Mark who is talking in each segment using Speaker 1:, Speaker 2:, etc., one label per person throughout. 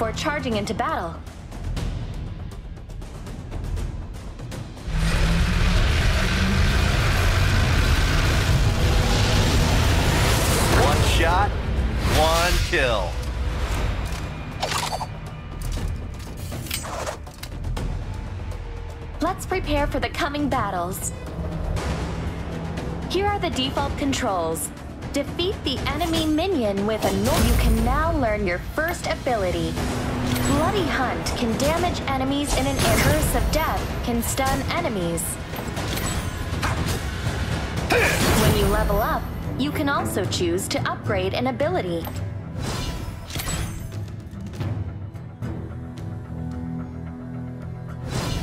Speaker 1: before charging into battle.
Speaker 2: One shot, one kill.
Speaker 1: Let's prepare for the coming battles. Here are the default controls. Defeat the enemy minion with a no- You can now learn your first ability. Bloody Hunt can damage enemies in an Embrace of Death, can stun enemies. When you level up, you can also choose to upgrade an ability.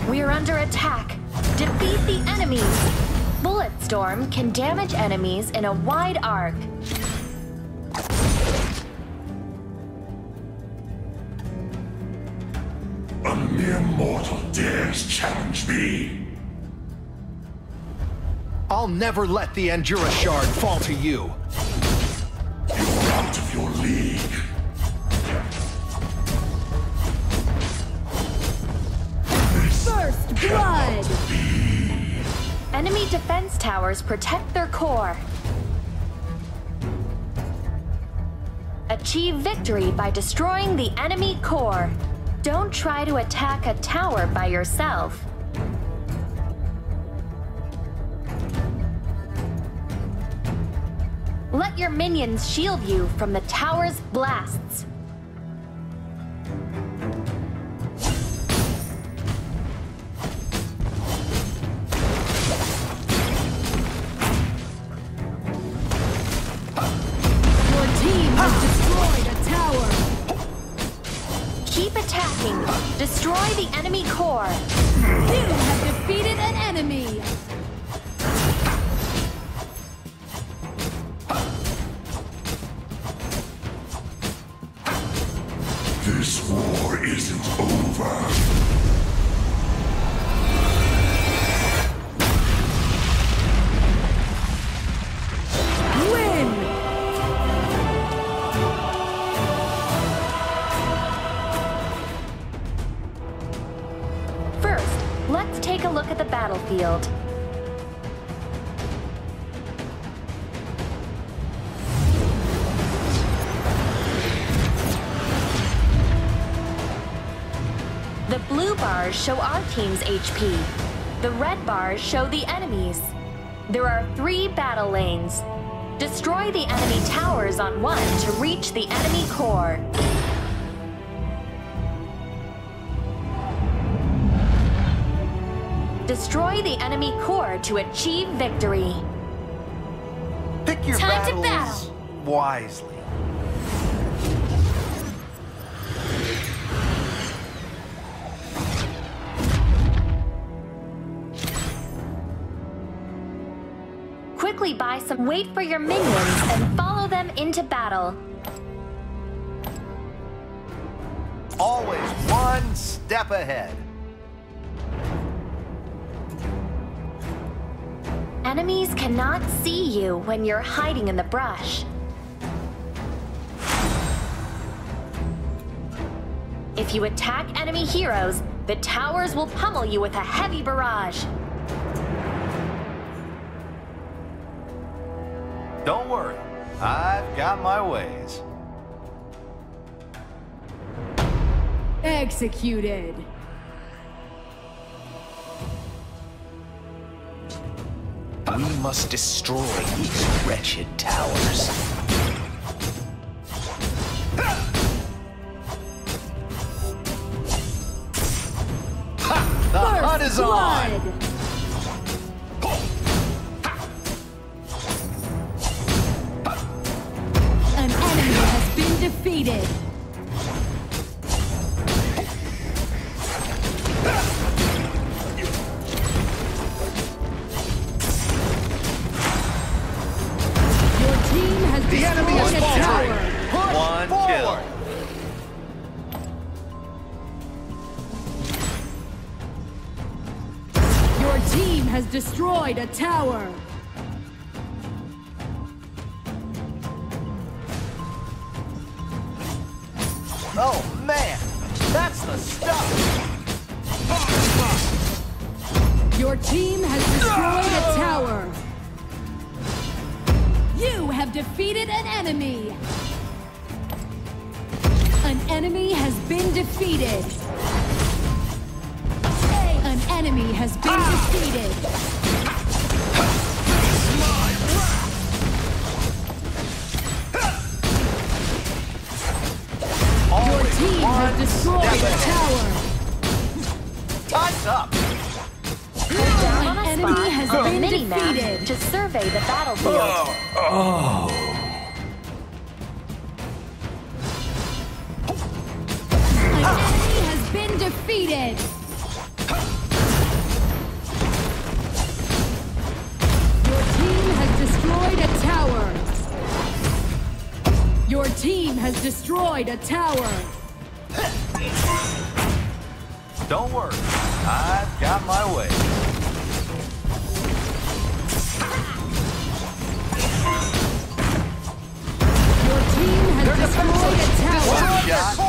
Speaker 1: We're under attack. Defeat the enemies. Bulletstorm can damage enemies in a wide arc.
Speaker 3: A mere mortal dares challenge me.
Speaker 4: I'll never let the Andura Shard fall to you.
Speaker 3: You're out of your league.
Speaker 5: First blood!
Speaker 1: Enemy defense towers protect their core. Achieve victory by destroying the enemy core. Don't try to attack a tower by yourself. Let your minions shield you from the tower's blasts. Keep attacking. Destroy the enemy core.
Speaker 5: You have defeated an enemy!
Speaker 3: This war isn't over.
Speaker 1: Battlefield. The blue bars show our team's HP. The red bars show the enemy's. There are three battle lanes. Destroy the enemy towers on one to reach the enemy core. Destroy the enemy core to achieve victory.
Speaker 2: Pick your
Speaker 1: Time to
Speaker 2: battles wisely.
Speaker 1: Quickly buy some, wait for your minions, and follow them into battle.
Speaker 2: Always one step ahead.
Speaker 1: Enemies cannot see you when you're hiding in the brush. If you attack enemy heroes, the towers will pummel you with a heavy barrage.
Speaker 2: Don't worry, I've got my ways.
Speaker 5: Executed!
Speaker 6: We must destroy these wretched towers.
Speaker 2: The hunt is on!
Speaker 5: blood! An
Speaker 2: One
Speaker 4: forward.
Speaker 2: kill.
Speaker 5: Your team has destroyed a tower!
Speaker 2: Oh man, that's the stuff!
Speaker 5: Your team has destroyed a tower. You have defeated an enemy. An enemy has been defeated. An enemy has been defeated. Your team has destroyed a tower.
Speaker 2: Time's up!
Speaker 5: An enemy has
Speaker 1: on
Speaker 5: been defeated.
Speaker 1: to survey the battlefield.
Speaker 5: An has been defeated. Your team has destroyed a tower. Your team has destroyed a tower.
Speaker 2: Don't worry, I've got my way.
Speaker 5: Your team has destroyed a tower.
Speaker 2: One shot,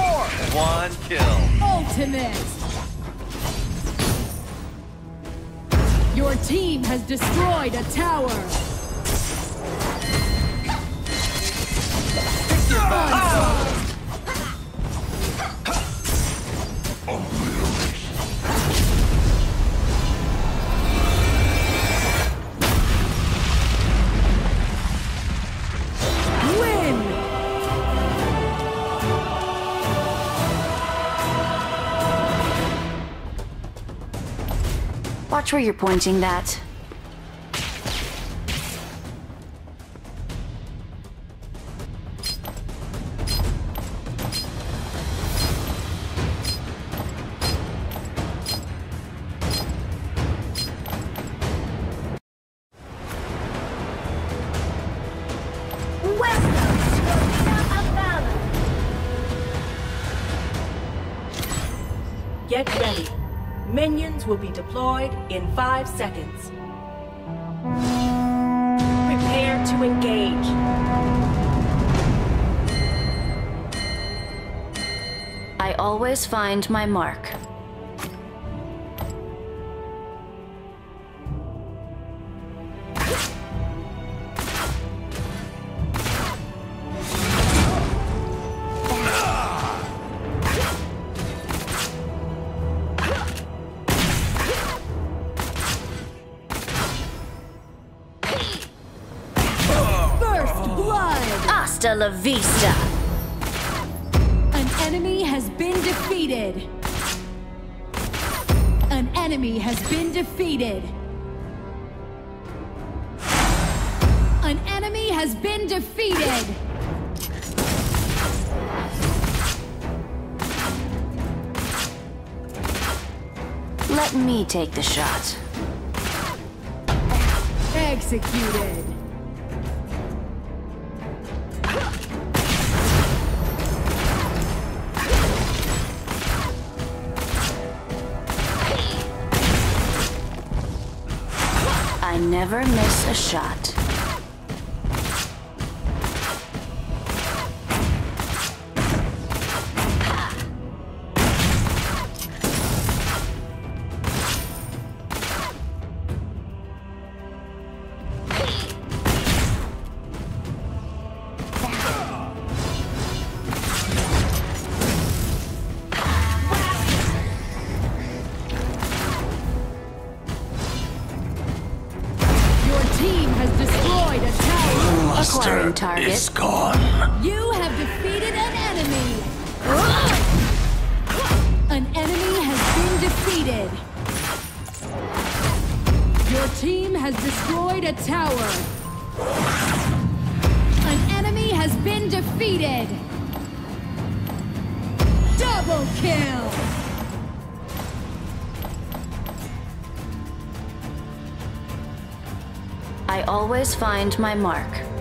Speaker 2: one kill.
Speaker 5: Ultimate. Your team has destroyed a tower. Onslaught.
Speaker 7: Where you're pointing that.
Speaker 8: Will be deployed in five seconds. Prepare to engage.
Speaker 7: I always find my mark. Hasta la vista!
Speaker 5: An enemy has been defeated. An enemy has been defeated. An enemy has been defeated.
Speaker 7: Let me take the shot.
Speaker 5: Executed.
Speaker 7: Never miss a shot. Target.
Speaker 6: is gone.
Speaker 5: You have defeated an enemy. An enemy has been defeated. Your team has destroyed a tower. An enemy has been defeated. Double kill.
Speaker 7: I always find my mark.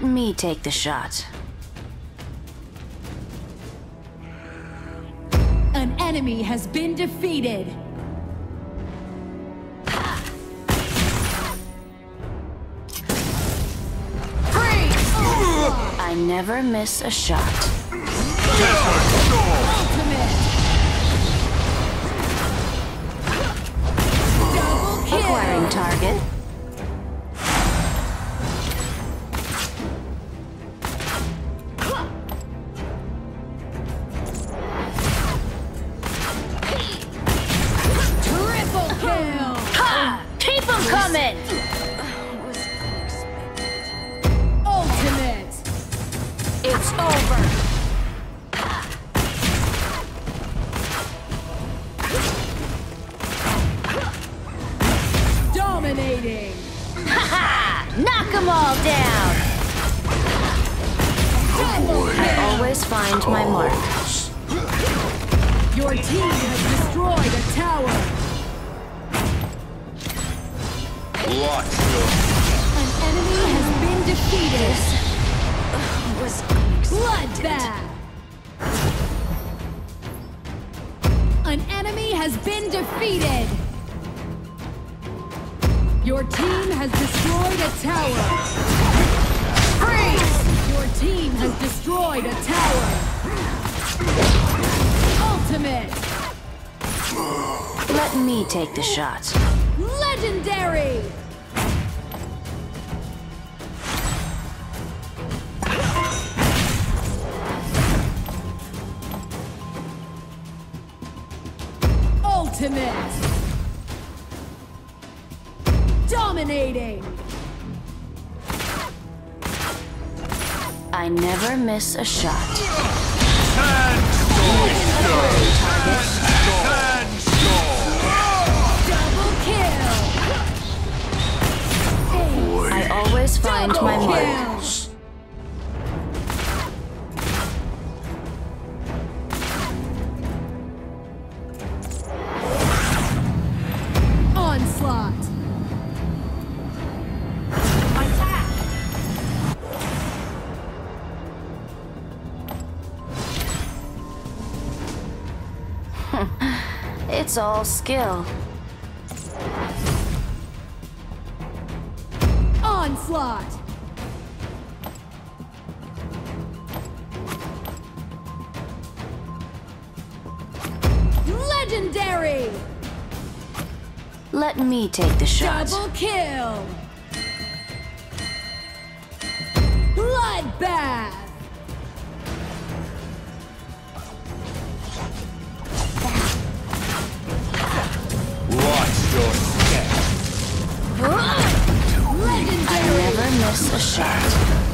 Speaker 7: Let me take the shot.
Speaker 5: An enemy has been defeated.
Speaker 7: I never miss a shot.
Speaker 5: Ultimate.
Speaker 7: Acquiring target. Them coming!
Speaker 5: Ultimate.
Speaker 7: It's over.
Speaker 5: Dominating. Ha ha!
Speaker 7: Knock them all down!
Speaker 5: Double
Speaker 7: I always find my mark.
Speaker 5: Your team has destroyed a tower. An enemy has been defeated. Bloodbath. An enemy has been defeated. Your team has destroyed a tower. Freeze! Your team has destroyed a tower. Ultimate.
Speaker 7: Let me take the shot.
Speaker 5: Ultimate! Dominating!
Speaker 7: I never miss a shot.
Speaker 5: Double kill!
Speaker 7: I always find my mark. All skill.
Speaker 5: Onslaught! Legendary!
Speaker 7: Let me take the shot.
Speaker 5: Double kill! Bloodbath! happiness shot.